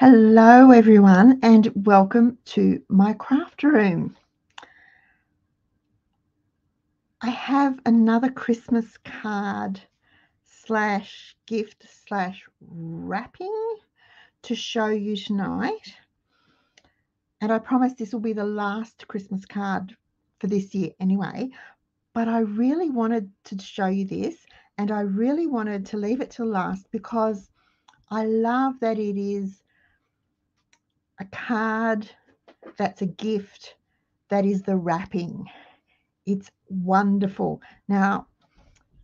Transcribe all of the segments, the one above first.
Hello, everyone, and welcome to my craft room. I have another Christmas card slash gift slash wrapping to show you tonight. And I promise this will be the last Christmas card for this year anyway. But I really wanted to show you this and I really wanted to leave it till last because I love that it is a card that's a gift that is the wrapping. It's wonderful. Now,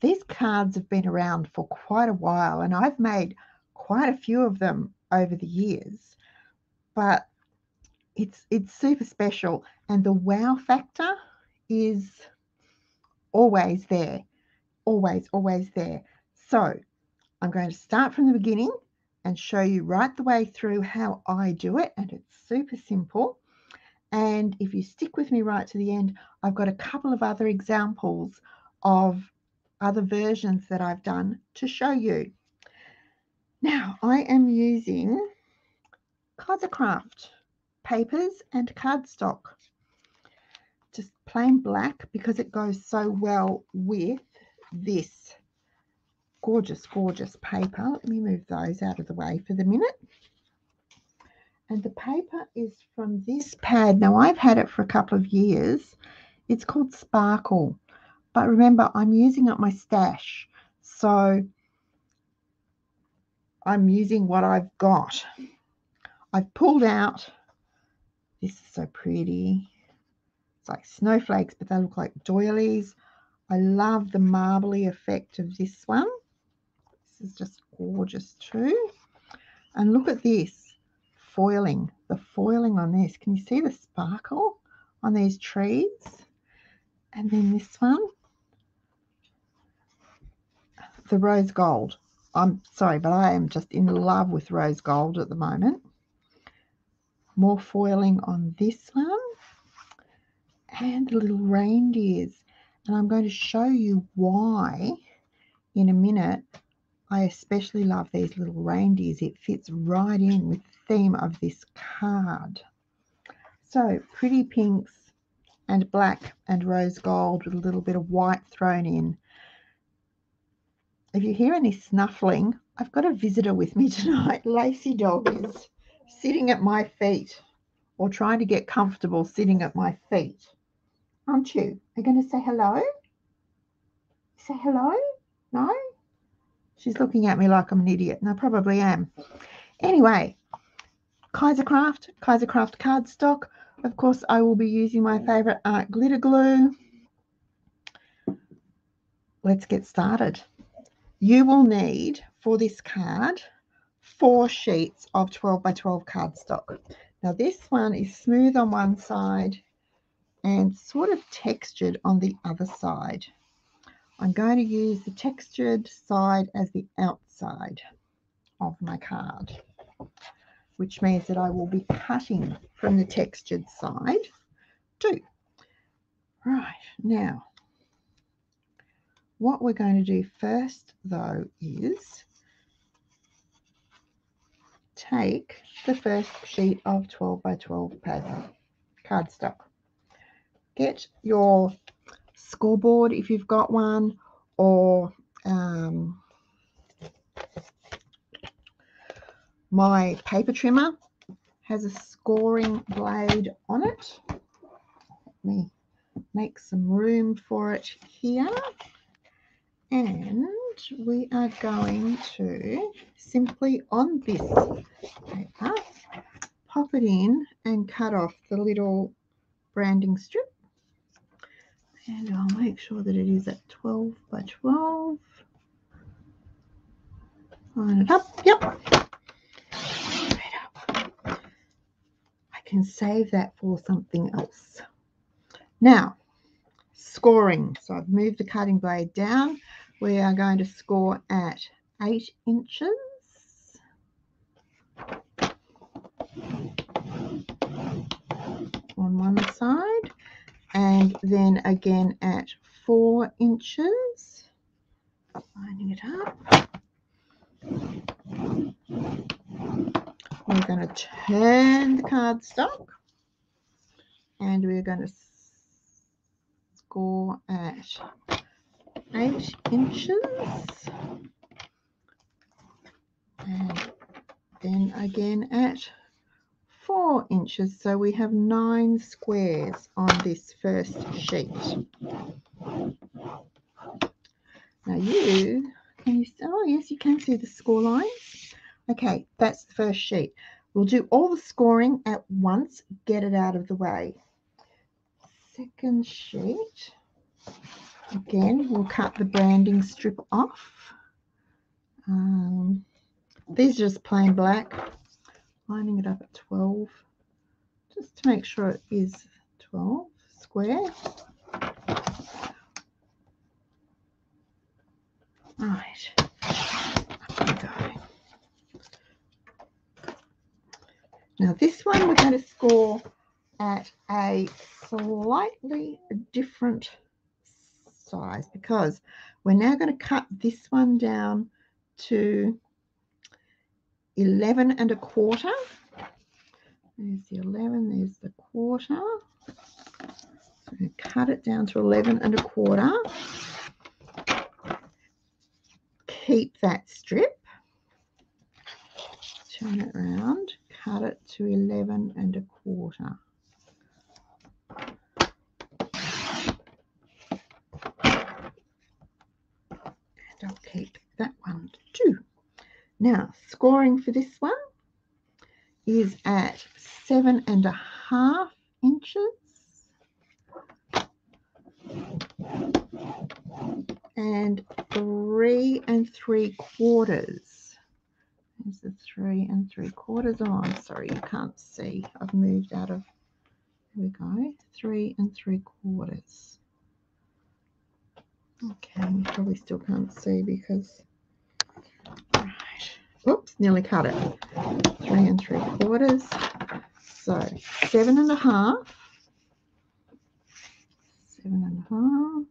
these cards have been around for quite a while, and I've made quite a few of them over the years, but it's it's super special, and the wow factor is always there, always, always there. So I'm going to start from the beginning and show you right the way through how I do it. And it's super simple. And if you stick with me right to the end, I've got a couple of other examples of other versions that I've done to show you. Now, I am using Kaisercraft papers and cardstock. Just plain black because it goes so well with this gorgeous, gorgeous paper. Let me move those out of the way for the minute. And the paper is from this pad. Now, I've had it for a couple of years. It's called Sparkle. But remember, I'm using up my stash. So I'm using what I've got. I've pulled out, this is so pretty. It's like snowflakes, but they look like doilies. I love the marbly effect of this one is just gorgeous too. And look at this foiling, the foiling on this. Can you see the sparkle on these trees? And then this one, the rose gold. I'm sorry, but I am just in love with rose gold at the moment. More foiling on this one. And the little reindeers. And I'm going to show you why in a minute I especially love these little reindeers. It fits right in with the theme of this card. So pretty pinks and black and rose gold with a little bit of white thrown in. If you hear any snuffling, I've got a visitor with me tonight. Lacey dog is sitting at my feet or trying to get comfortable sitting at my feet. Aren't you? Are you going to say hello? Say hello? No? She's looking at me like I'm an idiot, and I probably am. Anyway, Kaisercraft, Kaisercraft cardstock. Of course, I will be using my favorite art glitter glue. Let's get started. You will need, for this card, four sheets of 12 by 12 cardstock. Now, this one is smooth on one side and sort of textured on the other side. I'm going to use the textured side as the outside of my card, which means that I will be cutting from the textured side too. Right, now, what we're going to do first, though, is take the first sheet of 12 by 12 paper cardstock. Get your scoreboard if you've got one, or um, my paper trimmer has a scoring blade on it. Let me make some room for it here. And we are going to simply on this paper pop it in and cut off the little branding strip and I'll make sure that it is at 12 by 12. Line it up. Yep. I can save that for something else. Now, scoring. So I've moved the cutting blade down. We are going to score at 8 inches. on one side and then again at four inches, lining it up. we're going to turn the cardstock. And we're going to score at eight inches. And then again at four inches so we have nine squares on this first sheet. Now you can you oh yes you can see the score lines okay that's the first sheet. We'll do all the scoring at once get it out of the way. Second sheet again we'll cut the branding strip off. Um, these are just plain black lining it up at 12 just to make sure it is 12 square. Right. Up we go. Now this one we're going to score at a slightly different size because we're now going to cut this one down to 11 and a quarter. There's the 11, there's the quarter. So cut it down to 11 and a quarter. Keep that strip. Turn it around, cut it to 11 and a quarter. And I'll keep that one too. Now, scoring for this one is at seven and a half inches. And three and three quarters. There's the three and three quarters. Oh, I'm sorry, you can't see. I've moved out of, here we go, three and three quarters. Okay, you probably still can't see because Oops, nearly cut it. Three and three quarters. So seven and a half. Seven and a half.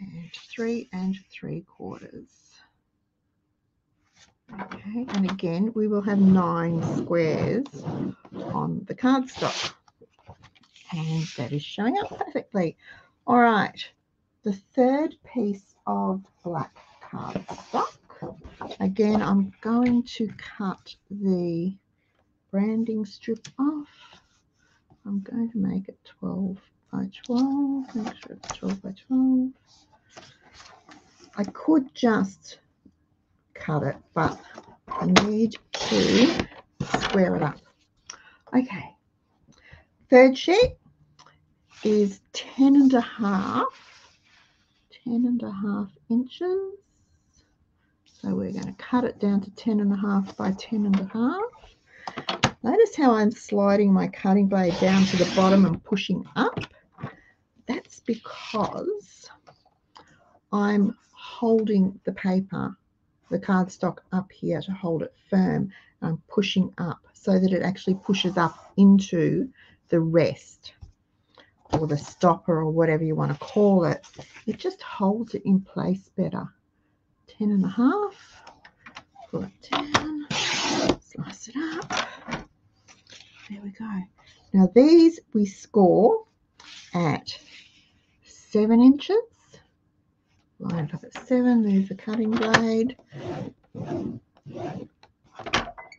And three and three quarters. Okay, and again, we will have nine squares on the cardstock. And that is showing up perfectly. All right, the third piece of black cardstock. Again, I'm going to cut the branding strip off. I'm going to make it 12 by 12. Make sure it's 12 by 12. I could just cut it, but I need to square it up. Okay. Third sheet is 10 and a half 10 and a half inches. So we're going to cut it down to 10 and a half by 10 and a half. Notice how I'm sliding my cutting blade down to the bottom and pushing up. That's because I'm holding the paper, the cardstock up here to hold it firm. I'm pushing up so that it actually pushes up into the rest or the stopper or whatever you want to call it, it just holds it in place better. 10 and a half, pull it down, slice it up. There we go. Now these we score at seven inches. Line up at seven, move the cutting blade.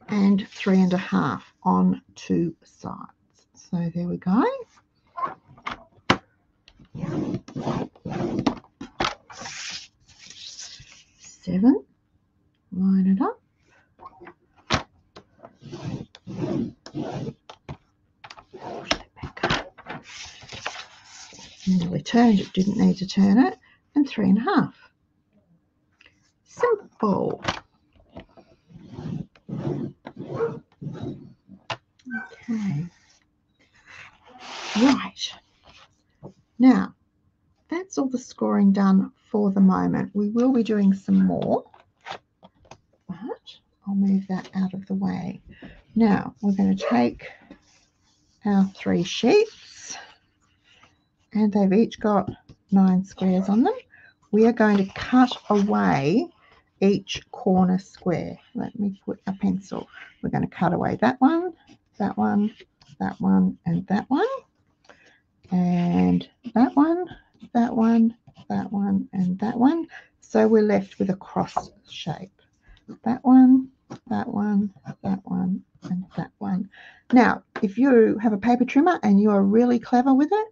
And three and a half on two sides. So there we go. Seven, line it up. Push it back up. Nearly turned it, didn't need to turn it. And three and a half. Simple. Okay. Right. Now, that's all the scoring done for the moment. We will be doing some more, but I'll move that out of the way. Now, we're going to take our three sheets, and they've each got nine squares on them. we are going to cut away each corner square. Let me put a pencil. We're going to cut away that one, that one, that one, and that one. And that one, that one, that one, and that one. So we're left with a cross shape. That one, that one, that one, and that one. Now, if you have a paper trimmer and you are really clever with it,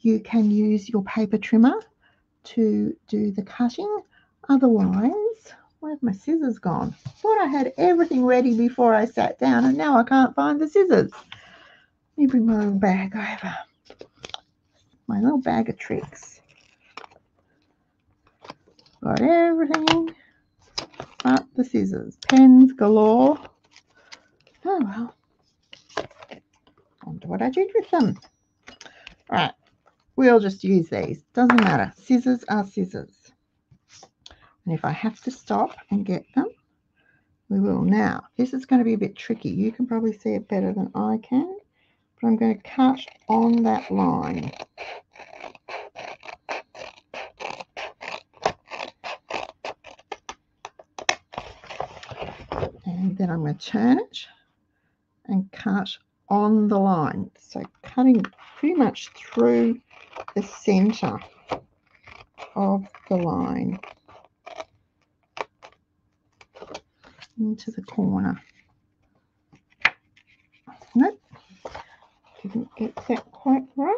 you can use your paper trimmer to do the cutting. Otherwise, where have my scissors gone? Thought I had everything ready before I sat down and now I can't find the scissors. Let me bring my little bag over. My little bag of tricks. Got everything but the scissors. Pens galore. Oh well. Wonder what I did with them. All right. We'll just use these. Doesn't matter. Scissors are scissors. And if I have to stop and get them, we will. Now, this is going to be a bit tricky. You can probably see it better than I can. I'm going to cut on that line. And then I'm going to turn it and cut on the line. So cutting pretty much through the center of the line into the corner. Nope, didn't get that quite right.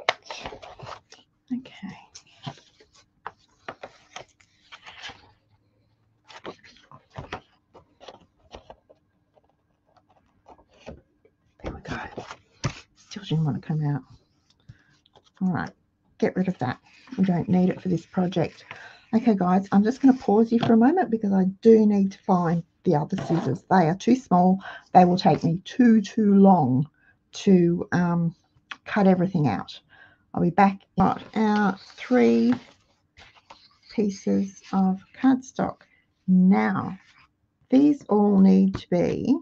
Okay. There we go. Still didn't want to come out. All right get rid of that. We don't need it for this project. Okay, guys, I'm just going to pause you for a moment because I do need to find the other scissors. They are too small. They will take me too, too long to um, cut everything out. I'll be back. Got our three pieces of cardstock. Now, these all need to be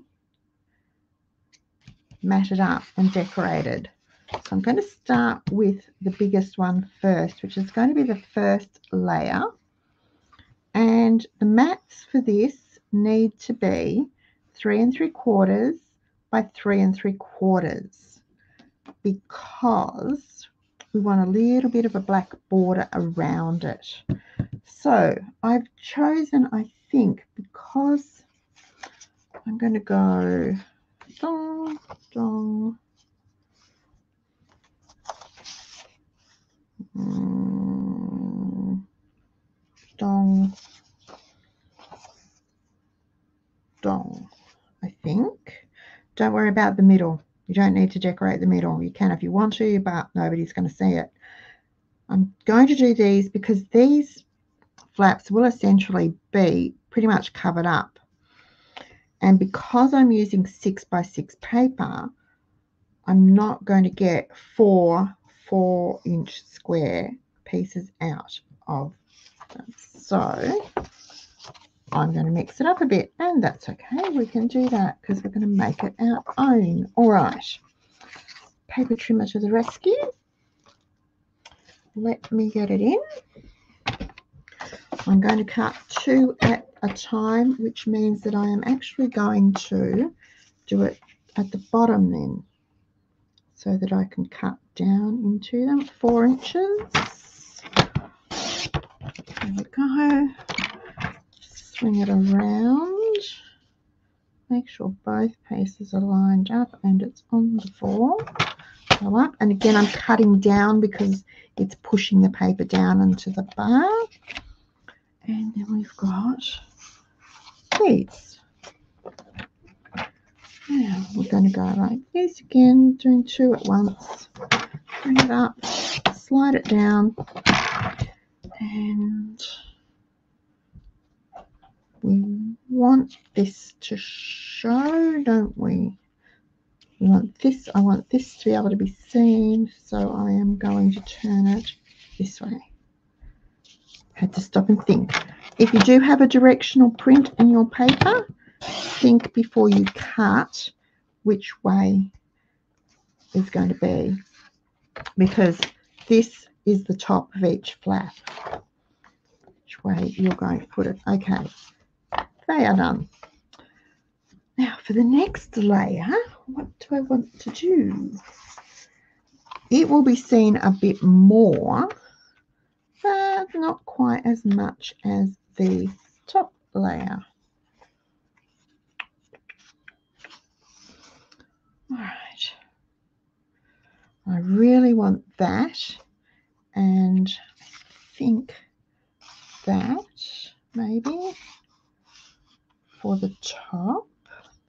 matted up and decorated. So I'm going to start with the biggest one first, which is going to be the first layer. And the mats for this need to be three and three quarters by three and three quarters because we want a little bit of a black border around it. So I've chosen, I think, because I'm going to go dong, dong, Mm, dong, dong, I think. Don't worry about the middle. You don't need to decorate the middle. You can if you want to, but nobody's going to see it. I'm going to do these because these flaps will essentially be pretty much covered up. And because I'm using six by six paper, I'm not going to get four four inch square pieces out of them. So I'm going to mix it up a bit and that's okay. We can do that because we're going to make it our own. All right. Paper trimmer to the rescue. Let me get it in. I'm going to cut two at a time, which means that I am actually going to do it at the bottom then so that I can cut down into them four inches. There we go. Swing it around. Make sure both pieces are lined up and it's on the floor. Go up. And again, I'm cutting down because it's pushing the paper down into the bar. And then we've got these. Now we're going to go like this again, doing two at once. Bring it up, slide it down, and we want this to show, don't we? We want this, I want this to be able to be seen, so I am going to turn it this way. Had to stop and think. If you do have a directional print in your paper, think before you cut which way is going to be because this is the top of each flap. Which way you're going to put it. Okay, they are done. Now for the next layer, what do I want to do? It will be seen a bit more, but not quite as much as the top layer. All right. I really want that and I think that maybe for the top.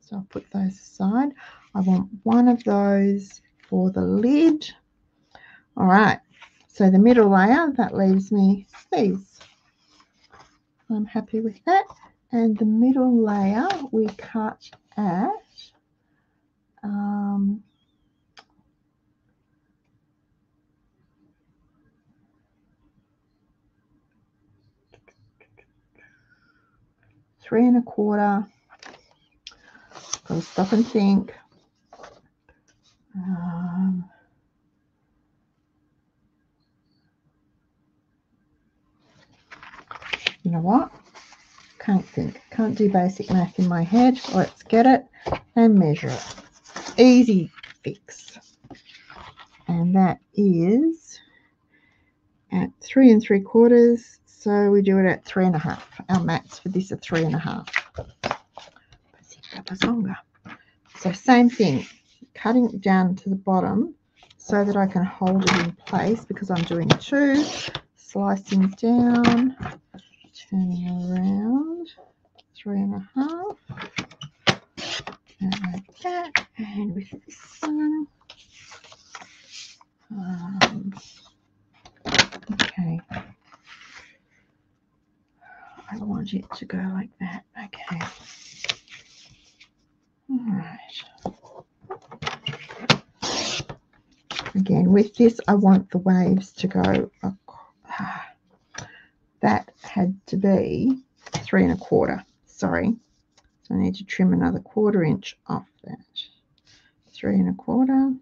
So I'll put those aside. I want one of those for the lid. All right, so the middle layer, that leaves me these. I'm happy with that. And the middle layer we cut at um, three and a quarter. Gotta stop and think. Um, you know what? Can't think. Can't do basic math in my head. Let's get it and measure it. Easy fix. And that is at three and three quarters. So we do it at three and a half. Our mats for this are three and a half. That was longer. So same thing, cutting it down to the bottom so that I can hold it in place because I'm doing two, slicing down, turning around, three and a half, and like that, and with this one, um, okay, I want it to go like that, okay. All right. Again, with this, I want the waves to go. That had to be three and a quarter. Sorry. So I need to trim another quarter inch off that. Three and a quarter.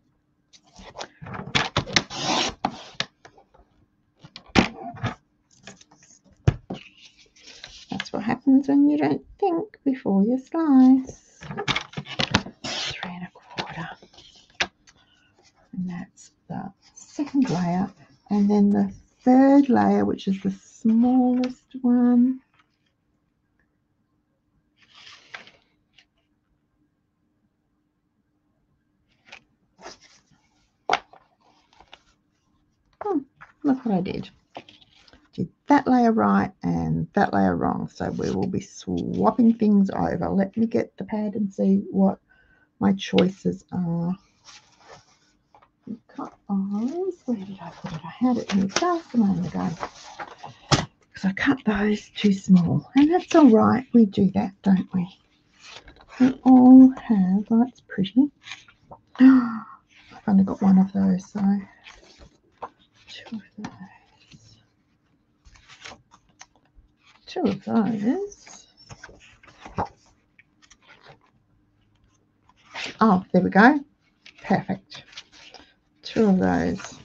That's happens when you don't think before you slice. Three and a quarter. And that's the second layer. And then the third layer, which is the smallest one. Hmm, look what I did. That layer right and that layer wrong. So we will be swapping things over. Let me get the pad and see what my choices are. Cut those. Where did I put it? I had it here just a moment ago. Because I cut those too small. And that's all right. We do that, don't we? We all have. Oh, that's pretty. I've only got one of those, so two of those. Two of those. Oh, there we go. Perfect two of those.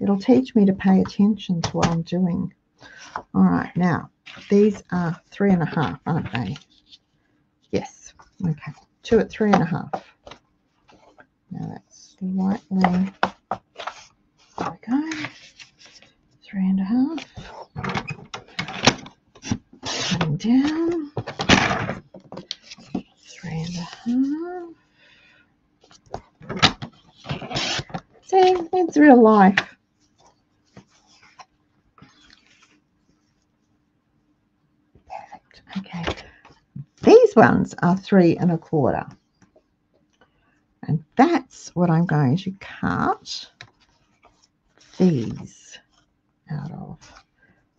It'll teach me to pay attention to what I'm doing. All right, now these are three and a half, aren't they? Yes. Okay, two at three and a half. Now that's slightly, there we go, three and a half. Cutting down three and a half. See, it's real life. Perfect. Okay. These ones are three and a quarter. And that's what I'm going to cut these out of.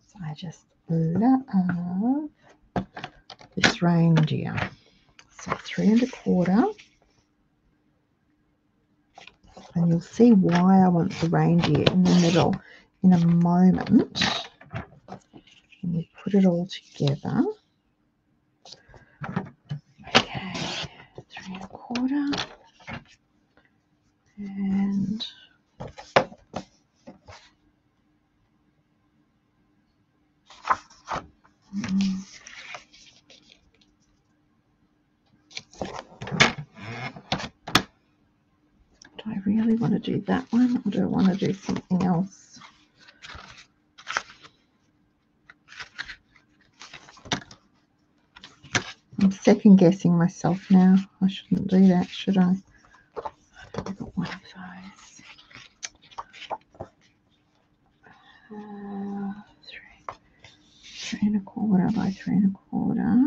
So I just love this reindeer. So three and a quarter. And you'll see why I want the reindeer in the middle in a moment. And we put it all together. Okay, three and a quarter. And I really want to do that one or do I want to do something else? I'm second guessing myself now. I shouldn't do that, should I? I've got one of those. Three, three and a quarter by three and a quarter.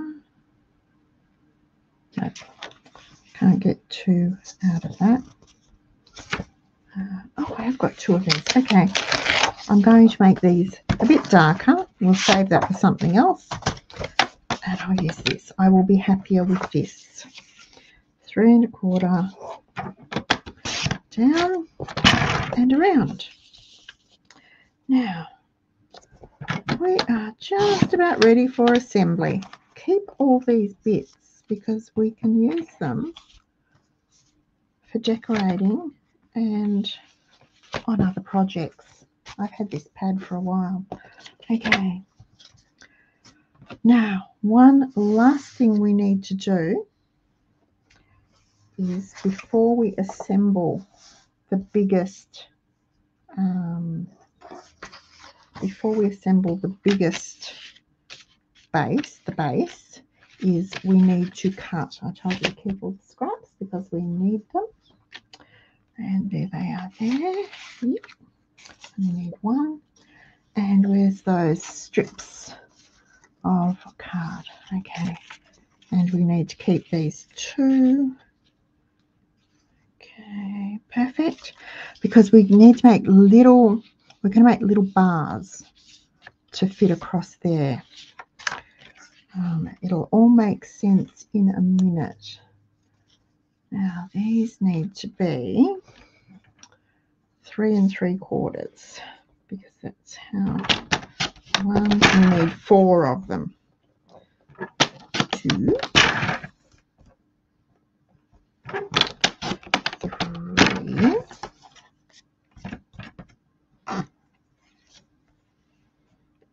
Nope. Can't get two out of that. Uh, oh, I have got two of these. Okay. I'm going to make these a bit darker. We'll save that for something else. And I'll use this. I will be happier with this. Three and a quarter down and around. Now, we are just about ready for assembly. Keep all these bits because we can use them for decorating and on other projects. I've had this pad for a while. Okay. Now, one last thing we need to do is before we assemble the biggest, um, before we assemble the biggest base, the base, is we need to cut. I told you to keep all the scraps because we need them. And there they are there. Yep. And we need one. And where's those strips of card? Okay. And we need to keep these two. Okay, perfect. Because we need to make little, we're going to make little bars to fit across there. Um, it'll all make sense in a minute. Now these need to be three and three quarters because that's how one, you need four of them. Two, three,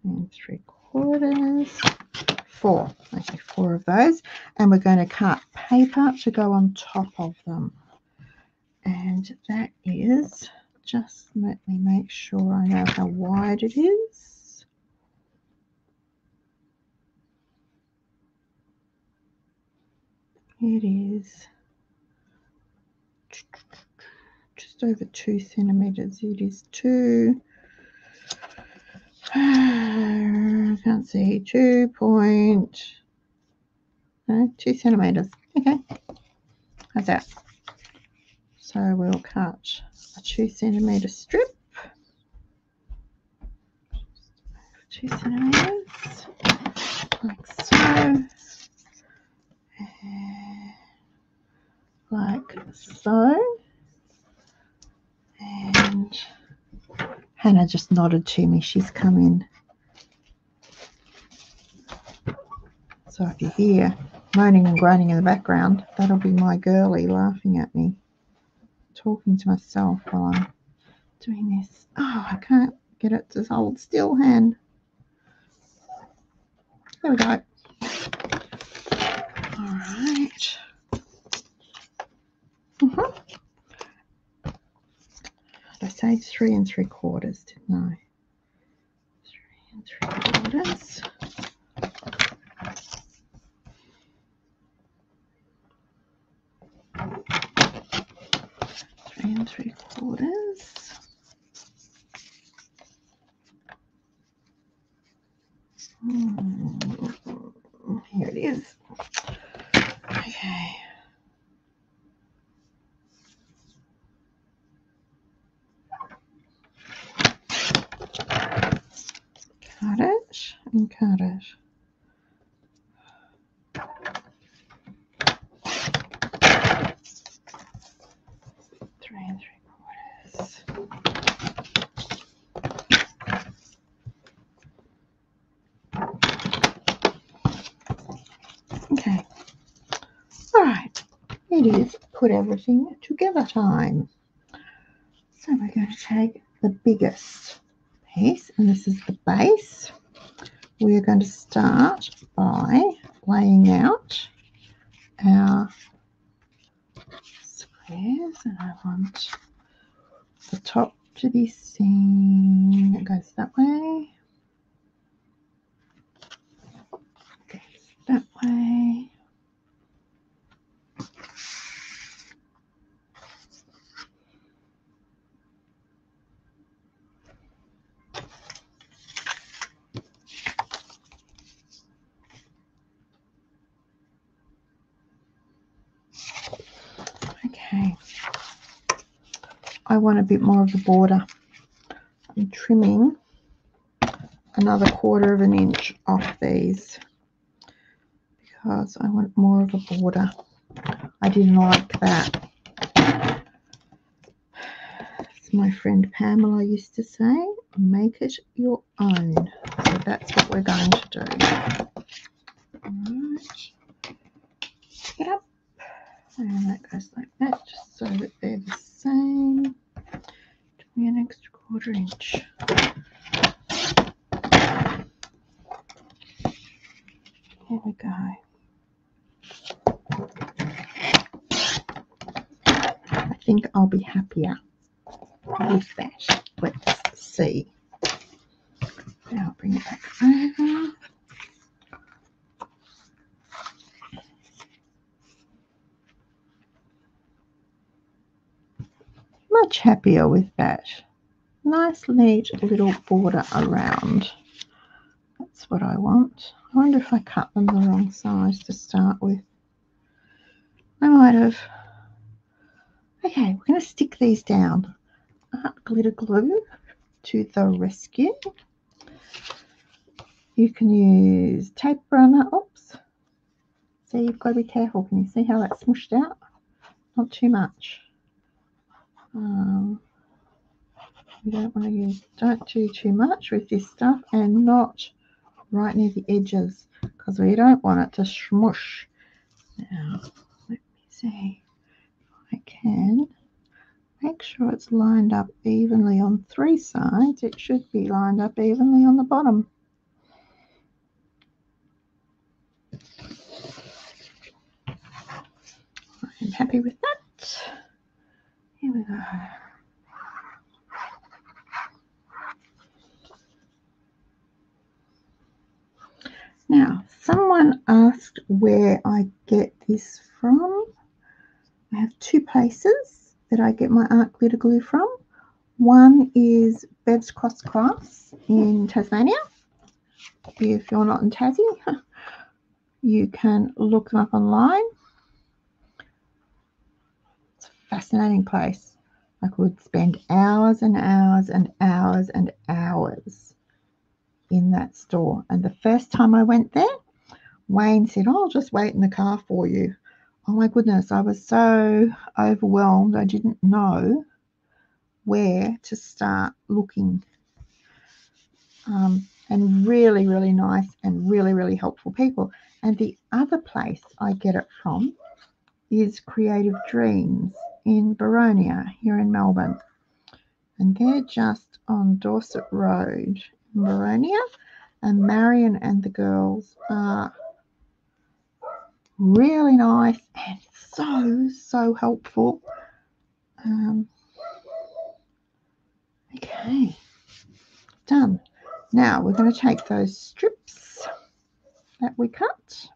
and three quarters four. Okay, four of those. And we're going to cut paper to go on top of them. And that is, just let me make sure I know how wide it is. It is just over two centimeters. It is two I can't see, two point, no, two centimeters. Okay, how's that? So we'll cut a two centimeter strip, two centimeters, like so, like so, and Hannah just nodded to me. She's come in. So if you hear moaning and groaning in the background, that'll be my girly laughing at me, talking to myself while I'm doing this. Oh, I can't get it to hold still hand. There we go. All right. Mm-hmm. Say three and three quarters, didn't I? Three and three quarters. Three and three quarters. Hmm. Here it is. Okay. cut it and cut. Three and three quarters. Okay. All right. It is put everything together time. So we're going to take the biggest piece and this is the base. We're going to start by laying out our squares and I want the top to be seen. It goes that way. Goes that way. Okay. I want a bit more of the border. I'm trimming another quarter of an inch off these because I want more of a border. I didn't like that. As my friend Pamela used to say, make it your own. So that's what we're going to do. Alright. Get up. And that goes like that, just so that they're the same. Give me an extra quarter inch. Here we go. I think I'll be happier with that. Let's see. Now bring it back over. Much happier with that. Nice, neat little border around. That's what I want. I wonder if I cut them the wrong size to start with. I might have. Okay, we're going to stick these down. Art glitter glue to the rescue. You can use tape runner. Oops. See, you've got to be careful. Can you see how that's smushed out? Not too much. Um, you don't want to use, don't do too much with this stuff and not right near the edges because we don't want it to smush. Now, let me see I can make sure it's lined up evenly on three sides. It should be lined up evenly on the bottom. I'm happy with that. Here we go. Now, someone asked where I get this from. I have two places that I get my art glitter glue from. One is Bev's Cross Crafts in Tasmania. If you're not in Tassie, you can look them up online. Fascinating place. I could spend hours and hours and hours and hours in that store. And the first time I went there, Wayne said, oh, I'll just wait in the car for you. Oh my goodness, I was so overwhelmed. I didn't know where to start looking. Um, and really, really nice and really, really helpful people. And the other place I get it from is Creative Dreams in Boronia here in Melbourne. And they're just on Dorset Road in Boronia. And Marion and the girls are really nice and so, so helpful. Um, okay, done. Now we're going to take those strips that we cut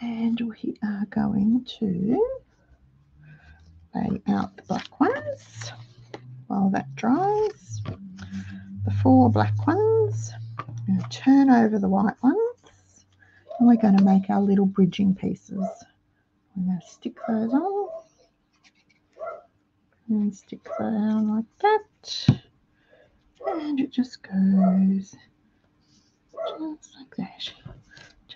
and we are going to lay out the black ones while that dries. The four black ones. Turn over the white ones and we're going to make our little bridging pieces. I'm going to stick those on and stick that on like that and it just goes just like that.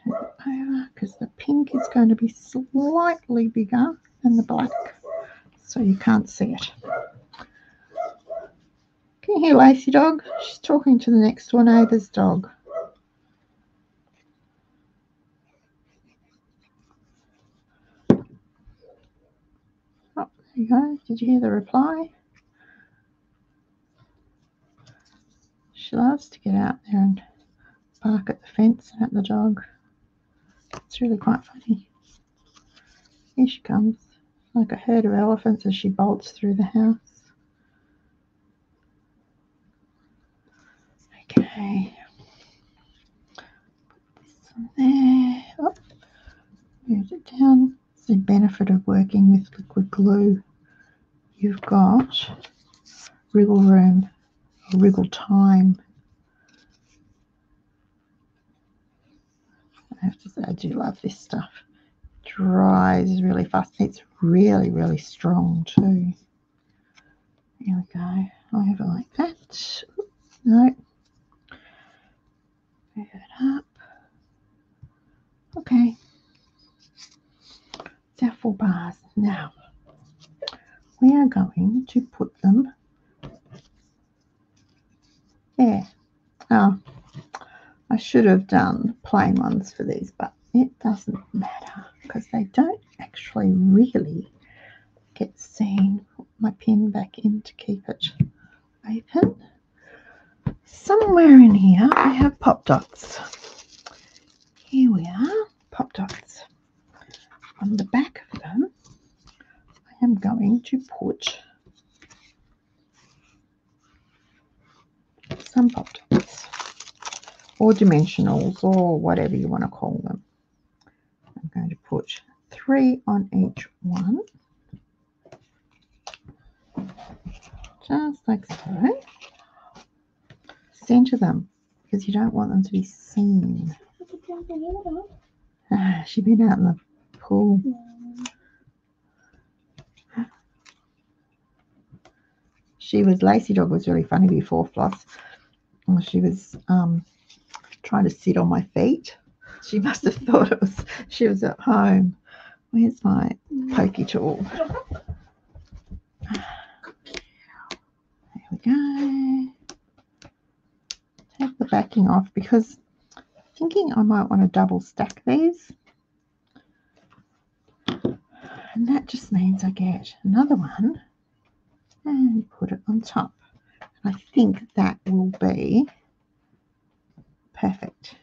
Over because the pink is going to be slightly bigger than the black, so you can't see it. Can you hear Lacey dog? She's talking to the next door neighbour's dog. Oh, there you go. Did you hear the reply? She loves to get out there and bark at the fence and at the dog. It's really quite funny. Here she comes, like a herd of elephants as she bolts through the house. Okay. Put this on there. Oh, move it down. It's the benefit of working with liquid glue. You've got wriggle room, wriggle time. I have to say, I do love this stuff. Dries really fast. It's really, really strong too. Here we go. I have it like that. No. Move it up. Okay. It's our four bars. Now, we are going to put them there. Oh, I should have done plain ones for these, but it doesn't matter because they don't actually really get seen. Put my pin back in to keep it open. Somewhere in here I have pop dots. Here we are, pop dots. On the back of them, I am going to put some pop dots or dimensionals or whatever you want to call them. I'm going to put three on each one, just like so. Center them because you don't want them to be seen. Ah, she's been out in the pool. She was Lacey Dog was really funny before Floss. She was um, trying to sit on my feet. She must have thought it was she was at home. Where's my pokey tool? There we go. Take the backing off because thinking I might want to double stack these. And that just means I get another one and put it on top. I think that will be perfect.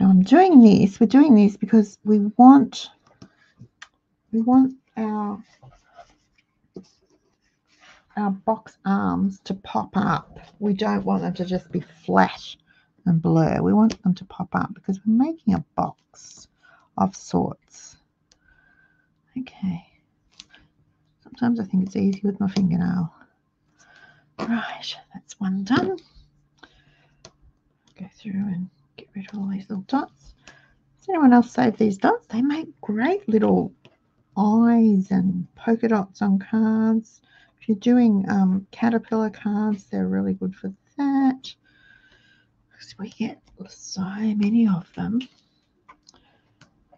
Now I'm doing this, we're doing this because we want we want our our box arms to pop up. We don't want them to just be flat and blur. We want them to pop up because we're making a box of sorts. Okay. Sometimes I think it's easy with my fingernail. Right, that's one done. Go through and get rid of all these little dots. Does anyone else save these dots? They make great little eyes and polka dots on cards. If you're doing um, caterpillar cards, they're really good for that. Because we get so many of them.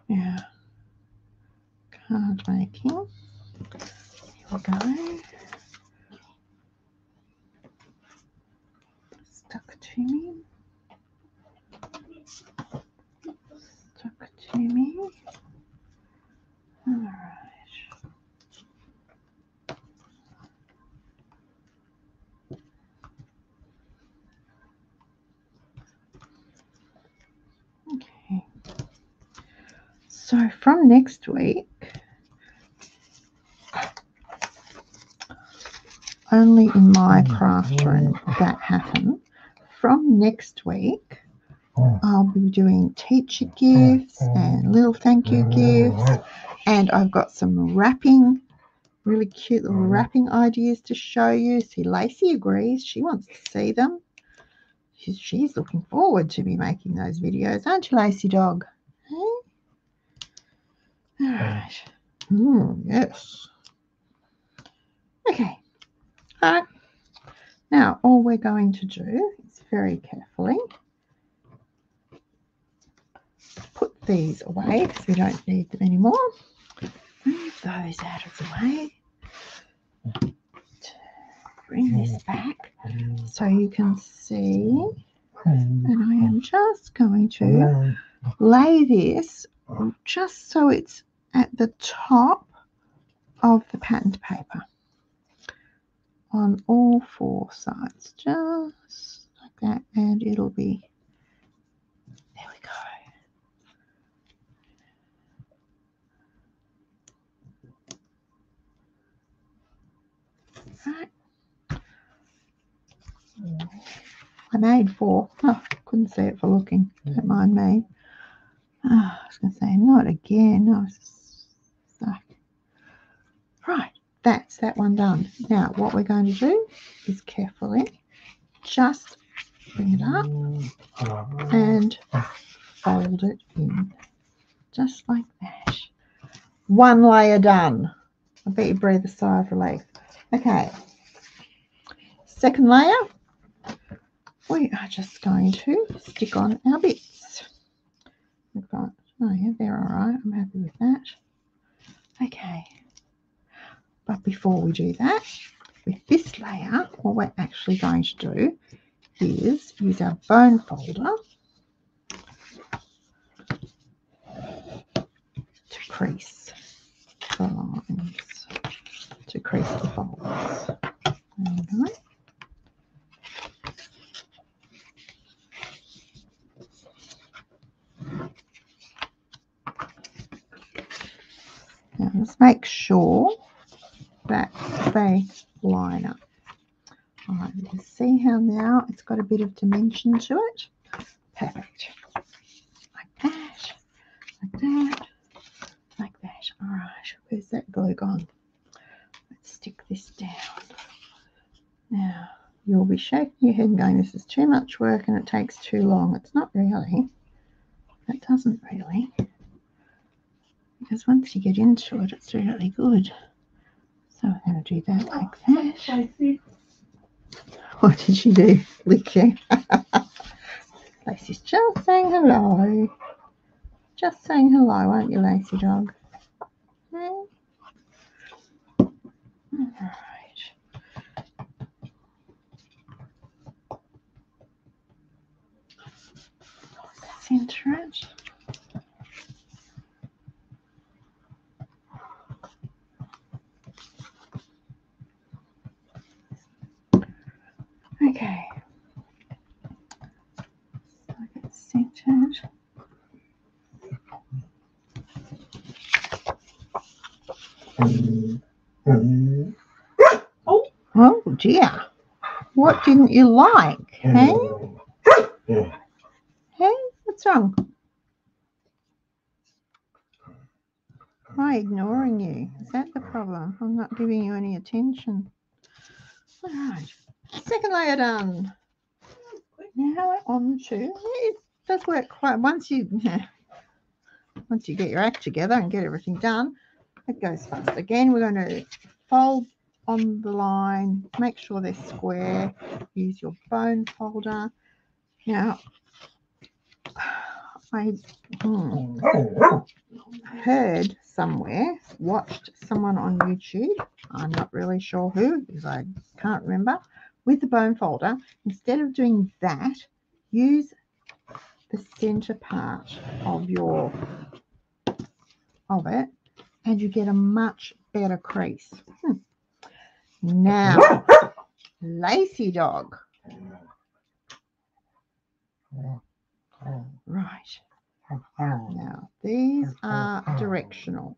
Yeah. Card making. Here we go. Stuck to me. Stuck to me. All right. Okay. So from next week, only in my mm-hmm. craft room that happen. From next week, I'll be doing teacher mm, mm, gifts mm. and little thank you gifts. And I've got some wrapping, really cute little wrapping ideas to show you. See, Lacey agrees. She wants to see them. She's, she's looking forward to be making those videos, aren't you, Lacey Dog? Hey? All right. Mm, hmm, yes. Okay. All right. Now, all we're going to do is very carefully put these away because we don't need them anymore. Move those out of the way. Bring this back so you can see. And I am just going to lay this just so it's at the top of the patterned paper on all four sides, just like that, and it'll be there we go. I made four. Oh, couldn't see it for looking. Hmm. Don't mind me. Oh, I was going to say, not again. I was like, right, that's that one done. Now, what we're going to do is carefully just bring it up and fold it in just like that. One layer done. I bet you breathe a sigh of relief. Okay. Second layer, we are just going to stick on our bits. We've got, oh yeah, they're all right. I'm happy with that. Okay. But before we do that, with this layer, what we're actually going to do is use our bone folder to crease the lines, to crease the folds. Okay. Now let's make sure that they line up. All right, you see how now it's got a bit of dimension to it. Perfect. Like that, like that, like that. All right, where's that glue gone? Let's stick this down. Now, you'll be shaking your head and going, this is too much work and it takes too long. It's not really. It doesn't really. Because once you get into it, it's really good. So I'm going to do that oh, like that. What did she do? Lick you? Lacey's just saying hello. Just saying hello, aren't you, Lacey dog? Okay. All right. Center it. Okay. So I get centered. Oh dear. What didn't you like? Hey? Hey? Eh? Wrong? Am I ignoring you? Is that the problem? I'm not giving you any attention. All right. Second layer done. Now on to it does work quite once you once you get your act together and get everything done, it goes fast. Again, we're going to fold on the line, make sure they're square, use your bone folder. Now I hmm, heard somewhere, watched someone on YouTube, I'm not really sure who because I can't remember, with the bone folder, instead of doing that, use the center part of your of it and you get a much better crease. Hmm. Now, Lacey dog. Right. Now, these are directional.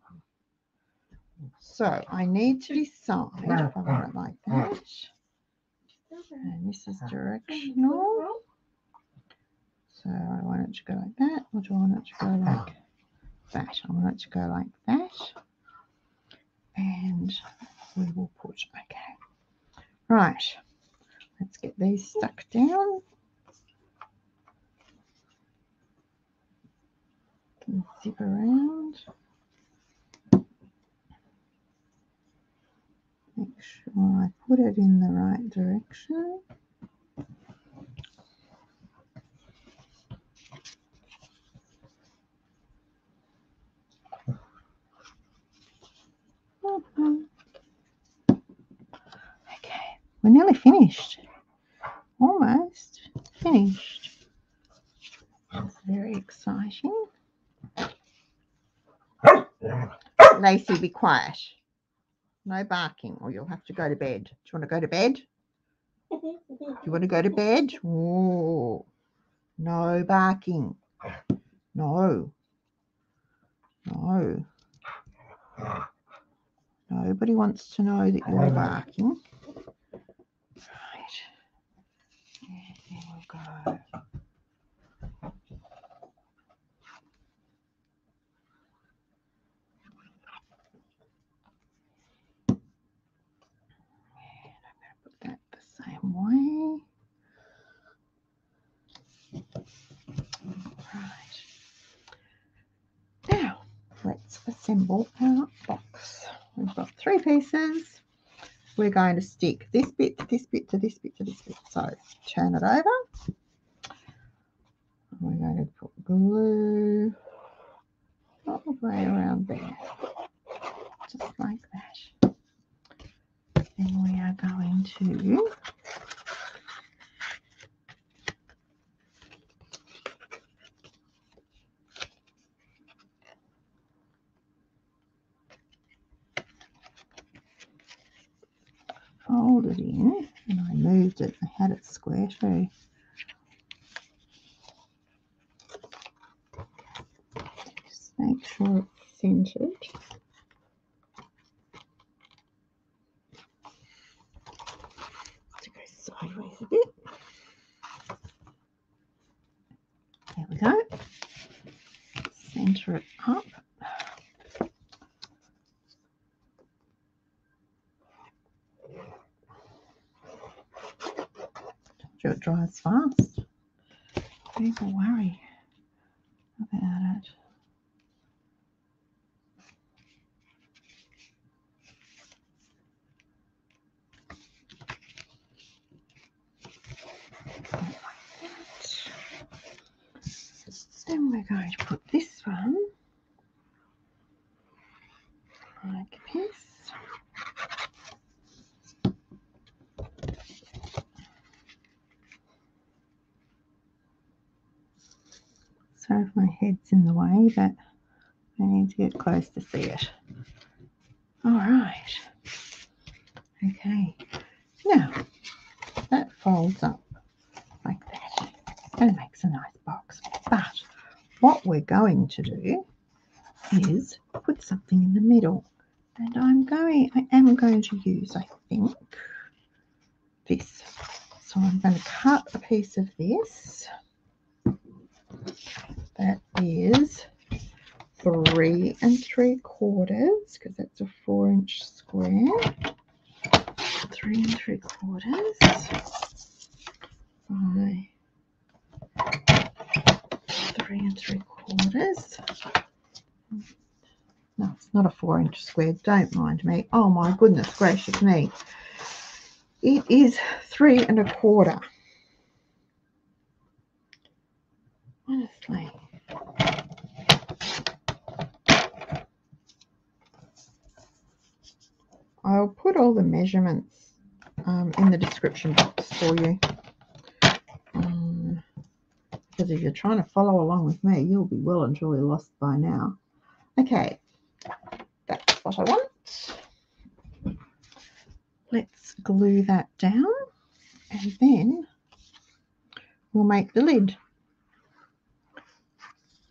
So I need to decide if I want it like that. And this is directional. So I want it to go like that, or do I want it to go like that? I want it to go like that. And we will put, okay. Right. Let's get these stuck down. Zip around. Make sure I put it in the right direction. Okay, we're nearly finished. Almost finished. That's very exciting. Lacey, be quiet. No barking, or you'll have to go to bed. Do you want to go to bed? Do you want to go to bed? Oh, no barking. No. No. Nobody wants to know that you're barking. Right. There we go. put that the same way. Right. Now, let's assemble our box. We've got three pieces. We're going to stick this bit to this bit to this bit to this bit. So turn it over. We're going to put glue all the way around there, just like that. Then we are going to fold it in and It. I had it square too. Just make sure it's centered. To go sideways a bit. There we go. Center it up. sure it dries fast. People worry about it. Then we're going to put this one like this. So if my way, but I need to get close to see it. All right. Okay. Now, that folds up like that and makes a nice box. But what we're going to do is put something in the middle. And I'm going, I am going to use, I think, this. So I'm going to cut a piece of this that is three and three quarters because that's a four inch square. Three and three quarters by three and three quarters. No, it's not a four inch square. Don't mind me. Oh my goodness gracious me. It is three and a quarter. Honestly. I'll put all the measurements um, in the description box for you. Um, because if you're trying to follow along with me, you'll be well and truly lost by now. Okay, that's what I want. Let's glue that down and then we'll make the lid.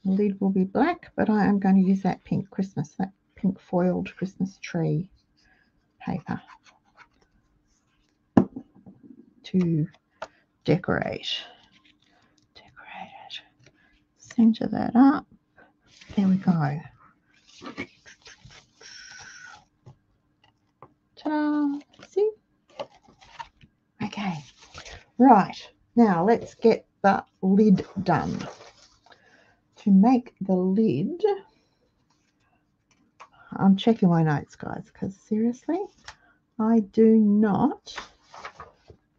The lid will be black, but I am going to use that pink Christmas, that pink foiled Christmas tree paper to decorate. Decorate it. Center that up. There we go. Ta-da! See? Okay. Right. Now let's get the lid done. To make the lid, I'm checking my notes, guys, because seriously, I do not,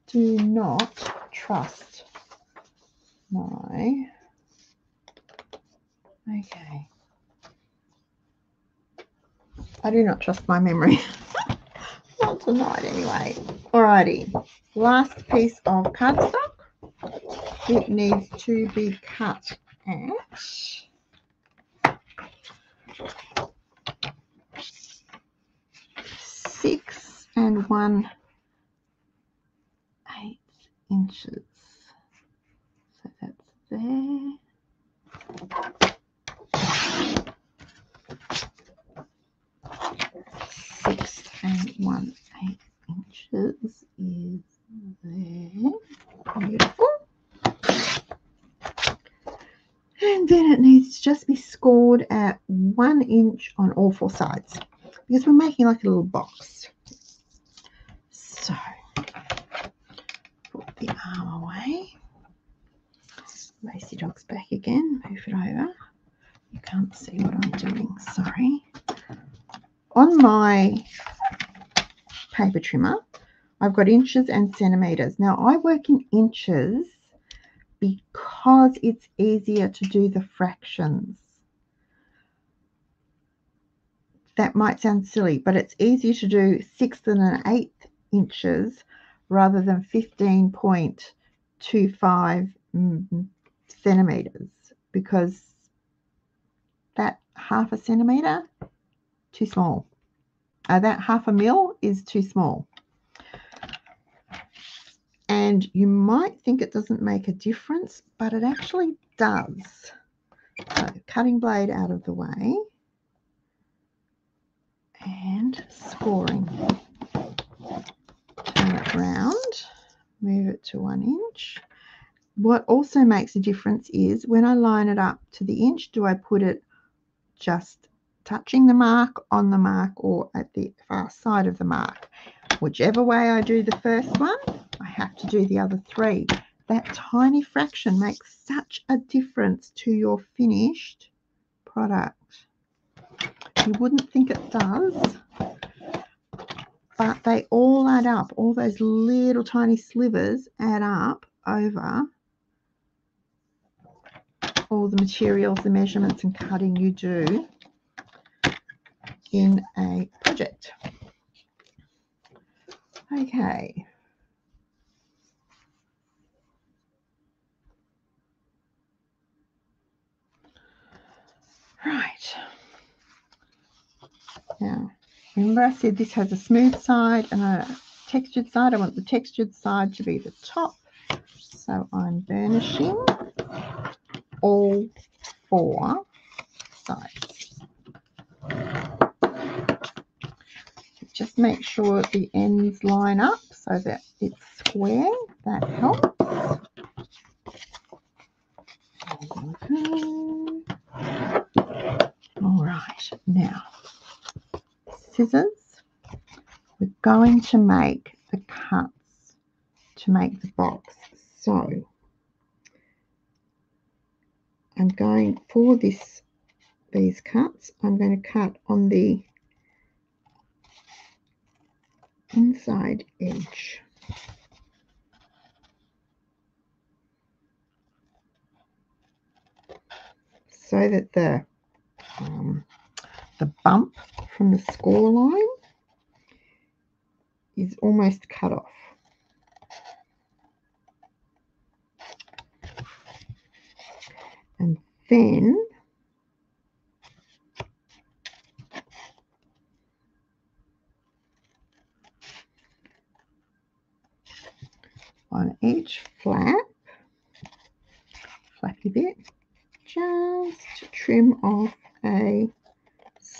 do not trust my, okay. I do not trust my memory. Not tonight, anyway. Alrighty, last piece of cardstock. It needs to be cut at six and one eighth inches. So that's there. six and one eighth inches is there. Beautiful. And then it needs to just be scored at one inch on all four sides because we're making like a little box. So put the arm away. Lacey dog's back again. Move it over. You can't see what I'm doing, sorry. On my paper trimmer, I've got inches and centimetres. Now I work in inches because it's easier to do the fractions. That might sound silly, but it's easier to do sixth and an eighth inches rather than 15.25 centimeters because that half a centimeter too small. Uh, that half a mil is too small. And you might think it doesn't make a difference, but it actually does. So cutting blade out of the way and scoring. Turn it round, move it to one inch. What also makes a difference is when I line it up to the inch, do I put it just touching the mark, on the mark, or at the far side of the mark? Whichever way I do the first one, I have to do the other three. That tiny fraction makes such a difference to your finished product. You wouldn't think it does, but they all add up. All those little tiny slivers add up over all the materials, the measurements and cutting you do in a project. Okay. Right. Now, remember I said this has a smooth side and a textured side. I want the textured side to be the top. So I'm burnishing all four sides. Just make sure the ends line up so that it's square. That helps. All right, now scissors. We're going to make the cuts to make the box. So I'm going for this these cuts. I'm going to cut on the inside edge. So that the um, the bump from the score line is almost cut off. And then on each flap, flappy bit, just trim off a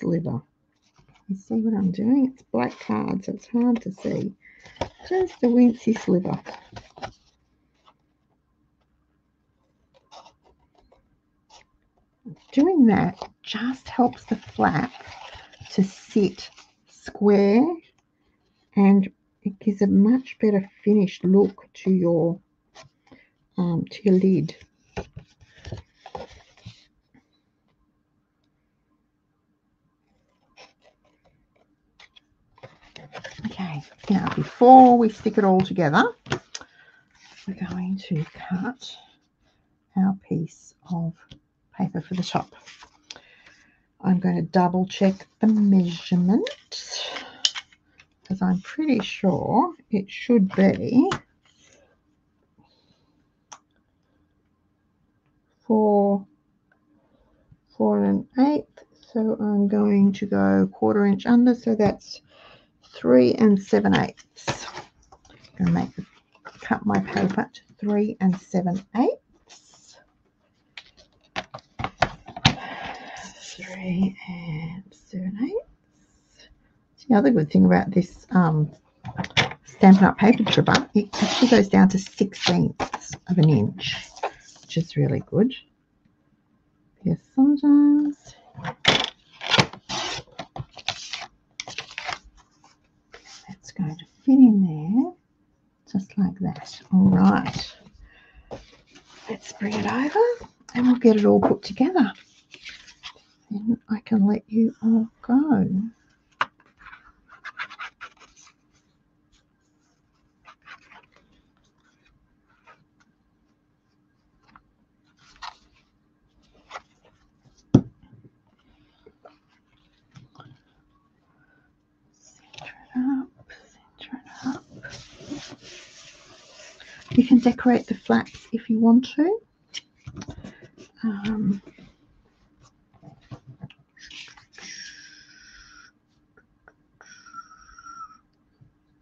sliver. You see what I'm doing? It's black card, so it's hard to see. Just a wincy sliver. Doing that just helps the flap to sit square and it gives a much better finished look to your um, to your lid. Okay, now before we stick it all together, we're going to cut our piece of paper for the top. I'm going to double check the measurement because I'm pretty sure it should be four, four and an eighth. So I'm going to go quarter inch under. So that's three and seven eighths. I'm to make cut my paper to three and seven eighths. Three and seven eighths. The other good thing about this um, Stampin' Up paper trimmer, it actually goes down to sixteenths of an inch, which is really good. Yes, sometimes that's going to fit in there, just like that. All right. Let's bring it over and we'll get it all put together. Then I can let you all go. You can decorate the flaps if you want to. Um,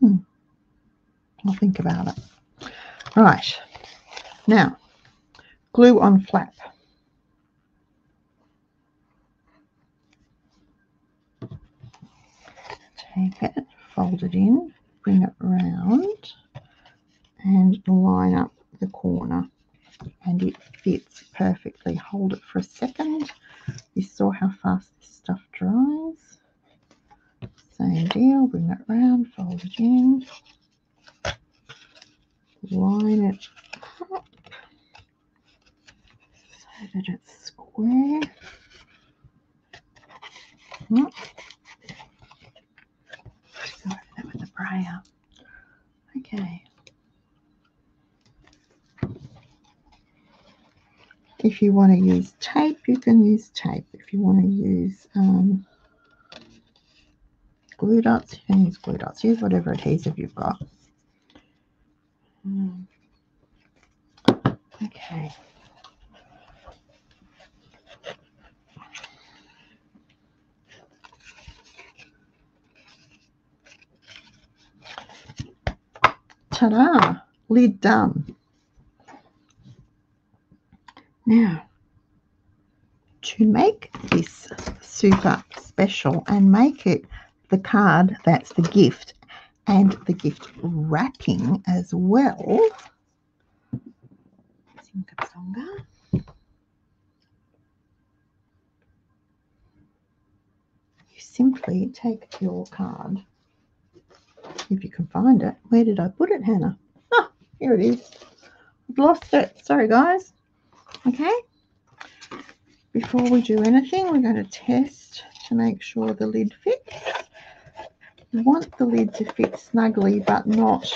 hmm. I'll think about it. Right. Now, glue on flap. Take it, fold it in, bring it round and line up the corner and it fits perfectly. Hold it for a second. You saw how fast this stuff dries. Same deal, bring it round, fold it in, line it up so that it's square. Go over that with the brayer. Okay. If you want to use tape, you can use tape. If you want to use um, glue dots, you can use glue dots. Use whatever adhesive you've got. Mm. Okay. Ta-da! Lid done. Now, to make this super special and make it the card that's the gift and the gift wrapping as well, you simply take your card, if you can find it. Where did I put it, Hannah? Ah, here it is. I've lost it. Sorry, guys. Okay. Before we do anything, we're going to test to make sure the lid fits. You want the lid to fit snugly, but not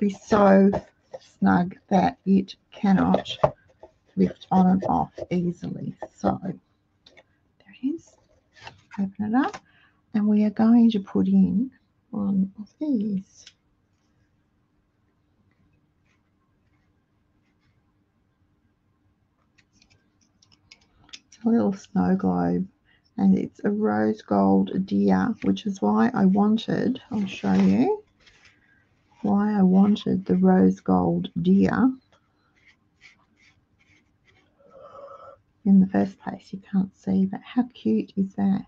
be so snug that it cannot lift on and off easily. So there it is. Open it up, and we are going to put in one of these. A little snow globe and it's a rose gold deer which is why I wanted I'll show you why I wanted the rose gold deer in the first place. You can't see but how cute is that?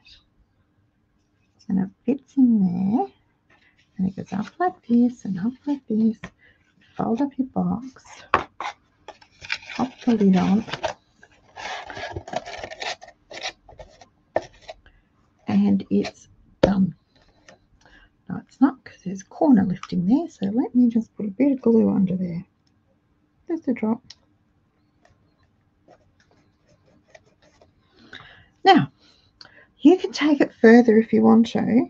And it fits in there and it goes up like this and up like this. Fold up your box. Pop the lid on and it's done. No, it's not because there's corner lifting there. So let me just put a bit of glue under there. Just a drop. Now, you can take it further if you want to,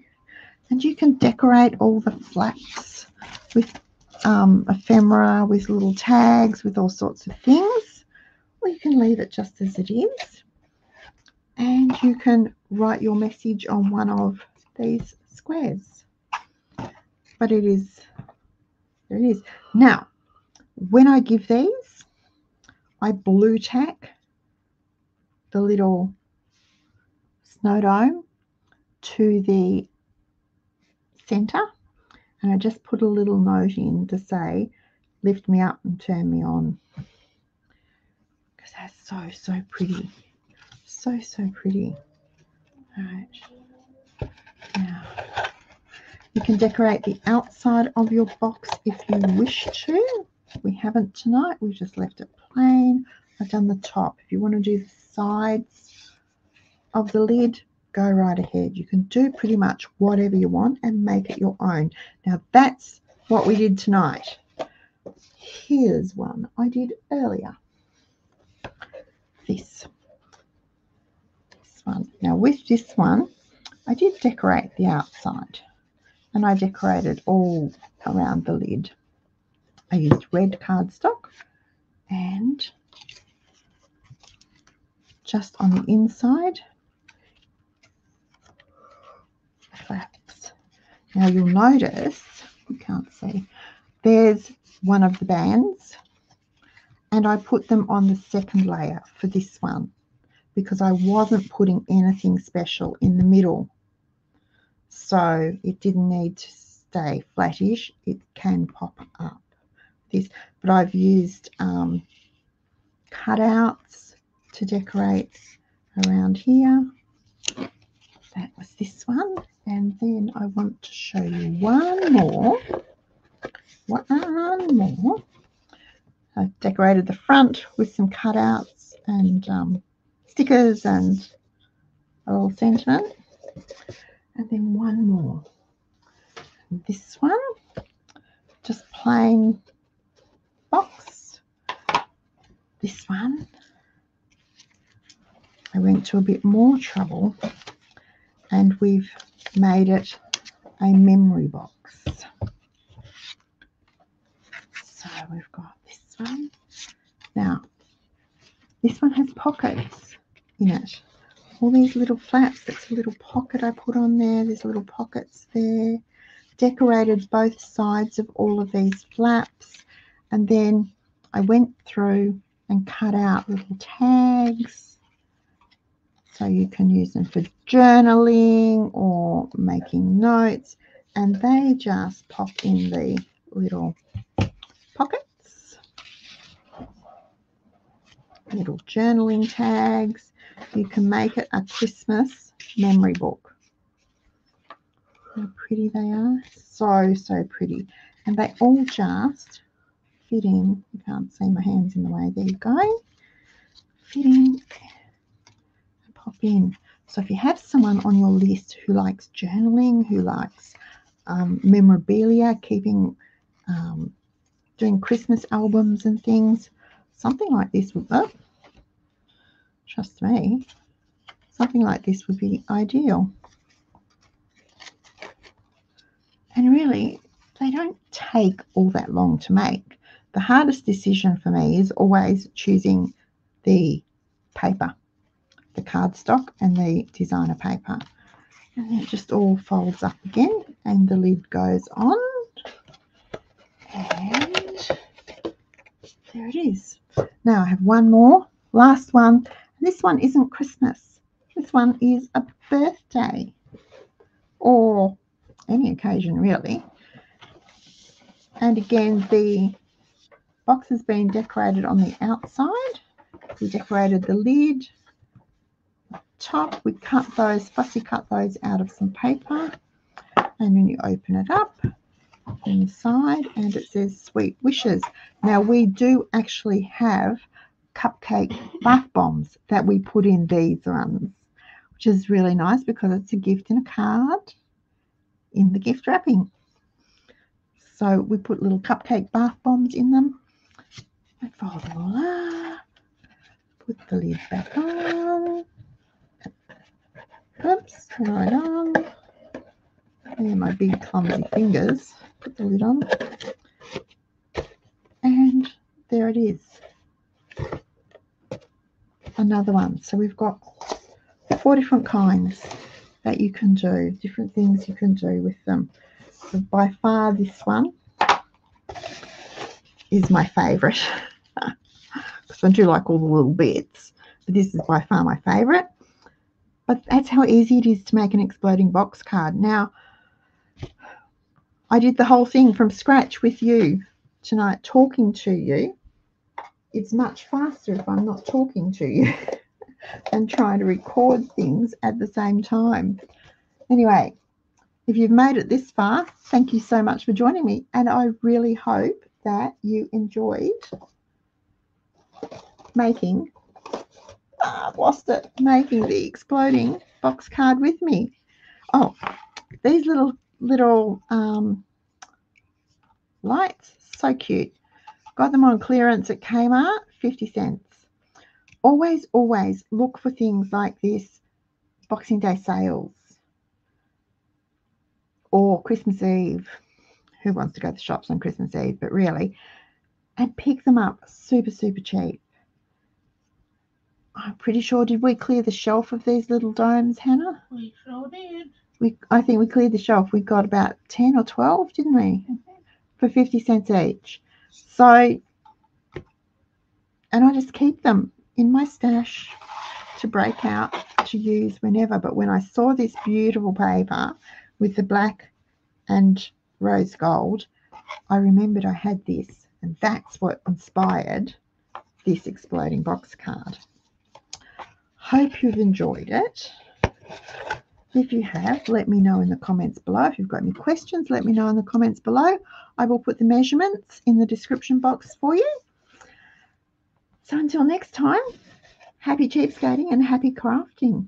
and you can decorate all the flaps with um, ephemera, with little tags, with all sorts of things, or you can leave it just as it is and you can write your message on one of these squares. But it is, there it is. Now, when I give these, I blue tack the little snow dome to the center and I just put a little note in to say lift me up and turn me on because that's so so pretty so, so pretty. All right. Now, you can decorate the outside of your box if you wish to. We haven't tonight. We've just left it plain. I've done the top. If you want to do the sides of the lid, go right ahead. You can do pretty much whatever you want and make it your own. Now, that's what we did tonight. Here's one I did earlier. This. One. Now, with this one, I did decorate the outside and I decorated all around the lid. I used red cardstock and just on the inside flaps. Now you'll notice, you can't see, there's one of the bands and I put them on the second layer for this one because I wasn't putting anything special in the middle. So it didn't need to stay flattish. It can pop up this but I've used um, cutouts to decorate around here. That was this one. And then I want to show you one more. One more. I decorated the front with some cutouts and um, stickers and a little sentiment and then one more. This one, just plain box. This one, I went to a bit more trouble and we've made it a memory box. So we've got this one. Now, this one has pockets it all these little flaps. That's a little pocket I put on there. There's little pockets there. Decorated both sides of all of these flaps. And then I went through and cut out little tags. So you can use them for journaling or making notes. And they just pop in the little pockets. Little journaling tags you can make it a Christmas memory book. How pretty they are. So, so pretty. And they all just fit in. You can't see my hands in the way. There you go. Fit in pop in. So if you have someone on your list who likes journaling, who likes um, memorabilia, keeping, um, doing Christmas albums and things, something like this would, oh, trust me, something like this would be ideal. And really, they don't take all that long to make. The hardest decision for me is always choosing the paper, the cardstock and the designer paper. And it just all folds up again and the lid goes on. And there it is. Now I have one more, last one, this one isn't Christmas. This one is a birthday or any occasion really. And again, the box has been decorated on the outside. We decorated the lid, top. We cut those, fussy cut those out of some paper. And then you open it up inside and it says sweet wishes. Now we do actually have cupcake bath bombs that we put in these ones, which is really nice because it's a gift in a card in the gift wrapping. So we put little cupcake bath bombs in them. And fold them all up. Put the lid back on. Oops, right on. And my big clumsy fingers. Put the lid on. And there it is another one. So we've got four different kinds that you can do, different things you can do with them. So by far this one is my favourite because I do like all the little bits. But this is by far my favourite. But that's how easy it is to make an exploding box card. Now, I did the whole thing from scratch with you tonight, talking to you it's much faster if I'm not talking to you and trying to record things at the same time. Anyway, if you've made it this far, thank you so much for joining me. And I really hope that you enjoyed making, I've lost it, making the exploding box card with me. Oh, these little, little um, lights, so cute. Got them on clearance at Kmart, 50 cents. Always, always look for things like this Boxing Day sales or Christmas Eve. Who wants to go to the shops on Christmas Eve? But really, and pick them up super, super cheap. I'm pretty sure, did we clear the shelf of these little domes, Hannah? We sure did. We, I think we cleared the shelf. We got about 10 or 12, didn't we? For 50 cents each. So, and I just keep them in my stash to break out to use whenever. But when I saw this beautiful paper with the black and rose gold, I remembered I had this, and that's what inspired this exploding box card. Hope you've enjoyed it. If you have, let me know in the comments below. If you've got any questions, let me know in the comments below. I will put the measurements in the description box for you. So until next time, happy cheapskating and happy crafting.